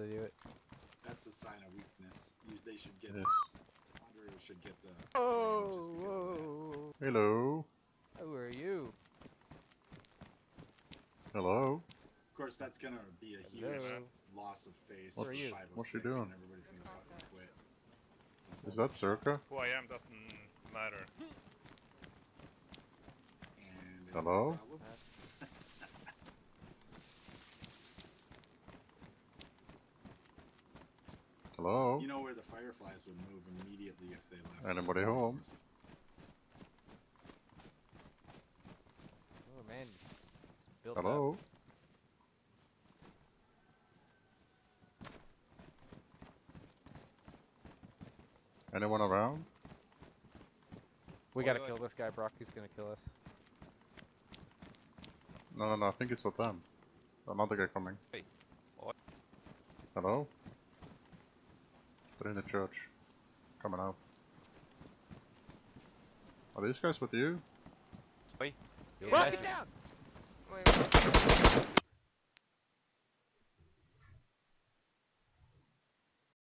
to do it. That's a sign of weakness. You, they should get. Yeah. Wanderer should get the. Oh, just because of that. whoa. Hello. Who are you? Hello. Of course, that's gonna be a huge Hello. loss of face. What's- for you? 506, what's she doing? Everybody's gonna fucking quit. Is that Circa? Who I am doesn't matter. And it's Hello? no problem. Hello. You know where the fireflies would move immediately if they left. Anybody home? Oh man. it's built up. Hello. Anyone around? We Oi, gotta oh, kill this guy. Brock. He's gonna kill us. No, no, no. I think it's for them. Another guy coming. Hey. Oi. Hello. They're in the church. Coming out. Are these guys with you? Oi. Brock, get down! Wait, wait.